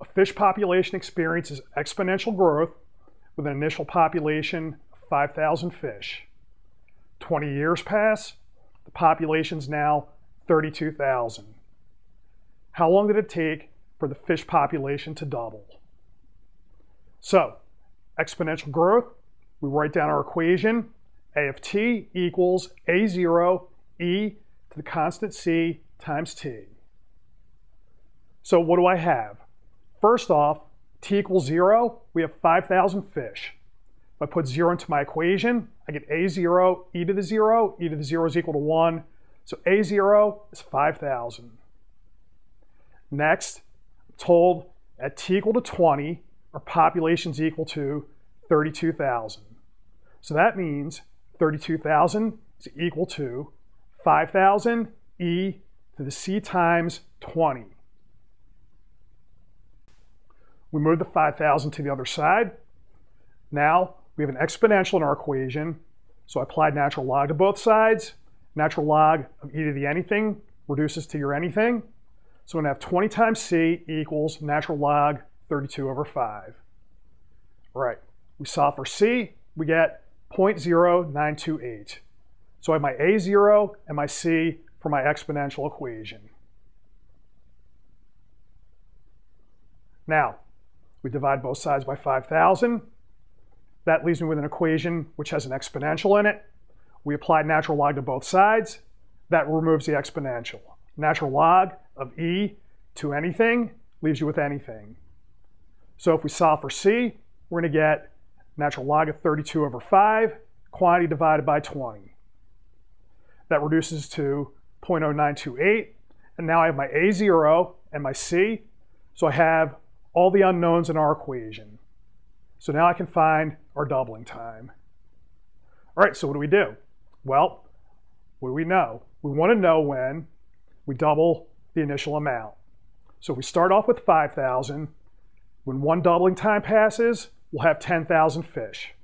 a fish population experiences exponential growth with an initial population of 5,000 fish. 20 years pass, the population's now 32,000. How long did it take for the fish population to double? So, exponential growth, we write down our equation. A of t equals a0 e to the constant c times t. So what do I have? First off, t equals 0, we have 5,000 fish. If I put 0 into my equation, I get a0 e to the 0, e to the 0 is equal to 1. So a0 is 5,000. Next, I'm told at t equal to 20, our population is equal to 32,000. So that means 32,000 is equal to 5,000 e to the c times 20. We move the 5,000 to the other side. Now we have an exponential in our equation. So I applied natural log to both sides. Natural log of e to the anything reduces to your anything. So going to have 20 times c equals natural log 32 over 5. All right, we solve for c, we get 0.0928. So I have my a0 and my c for my exponential equation. Now, we divide both sides by 5,000. That leaves me with an equation which has an exponential in it. We apply natural log to both sides. That removes the exponential. Natural log of e to anything leaves you with anything. So if we solve for c, we're going to get natural log of 32 over 5, quantity divided by 20. That reduces to 0.0928. And now I have my a0 and my c. So I have all the unknowns in our equation. So now I can find our doubling time. All right, so what do we do? Well, what do we know? We want to know when we double the initial amount. So we start off with 5,000. When one doubling time passes, we'll have 10,000 fish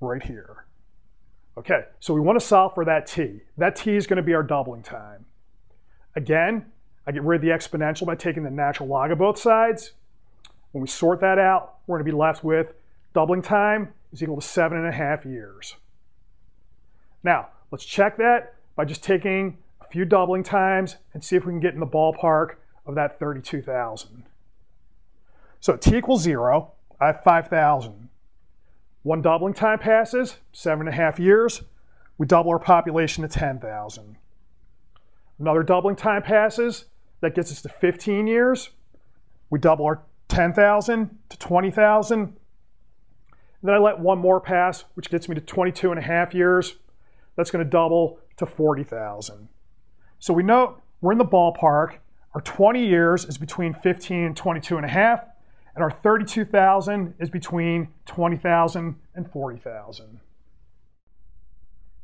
right here. Okay, so we want to solve for that t. That t is going to be our doubling time. Again, I get rid of the exponential by taking the natural log of both sides. When we sort that out, we're going to be left with doubling time is equal to seven and a half years. Now, let's check that by just taking a few doubling times and see if we can get in the ballpark of that 32,000. So t equals zero, I have 5,000. One doubling time passes, seven and a half years, we double our population to 10,000. Another doubling time passes, that gets us to 15 years. We double our 10,000 to 20,000. Then I let one more pass, which gets me to 22 and a half years. That's going to double to 40,000. So we know we're in the ballpark. Our 20 years is between 15 and 22 and a half and our 32,000 is between 20,000 and 40,000.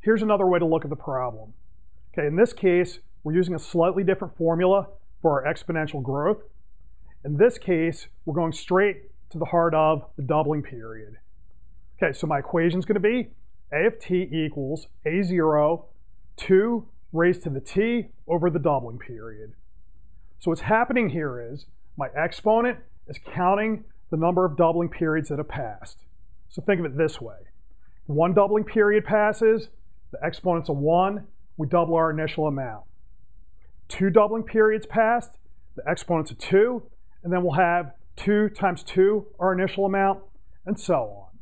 Here's another way to look at the problem. Okay, in this case, we're using a slightly different formula for our exponential growth. In this case, we're going straight to the heart of the doubling period. Okay, so my equation is going to be a of t equals a0 2 raised to the t over the doubling period. So what's happening here is my exponent is counting the number of doubling periods that have passed. So think of it this way. One doubling period passes, the exponent's a 1, we double our initial amount. Two doubling periods passed, the exponent's a 2, and then we'll have 2 times 2, our initial amount, and so on.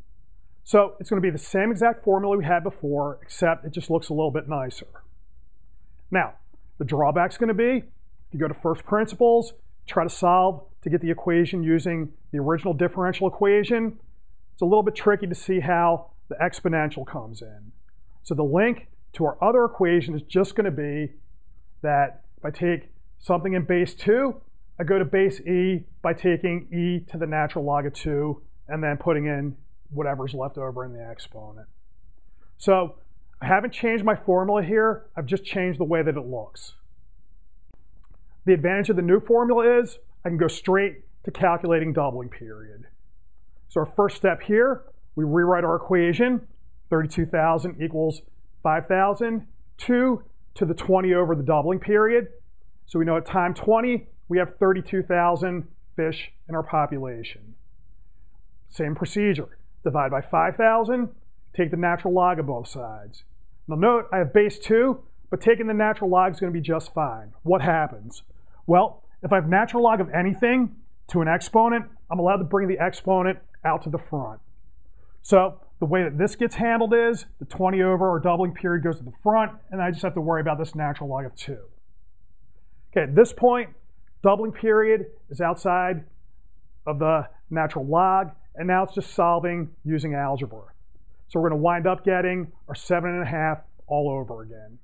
So it's going to be the same exact formula we had before, except it just looks a little bit nicer. Now, the drawback's going to be, if you go to first principles, try to solve to get the equation using the original differential equation, it's a little bit tricky to see how the exponential comes in. So the link to our other equation is just going to be that if I take something in base 2, I go to base e by taking e to the natural log of 2 and then putting in whatever's left over in the exponent. So I haven't changed my formula here, I've just changed the way that it looks. The advantage of the new formula is I can go straight to calculating doubling period. So our first step here, we rewrite our equation, 32,000 equals 5,000, 2 to the 20 over the doubling period. So we know at time 20, we have 32,000 fish in our population. Same procedure. Divide by 5,000, take the natural log of both sides. Now note, I have base 2, but taking the natural log is going to be just fine. What happens? Well, if I have natural log of anything to an exponent, I'm allowed to bring the exponent out to the front. So the way that this gets handled is the 20 over or doubling period goes to the front, and I just have to worry about this natural log of 2. Okay, at this point, doubling period is outside of the natural log, and now it's just solving using algebra. So we're going to wind up getting our 7.5 all over again.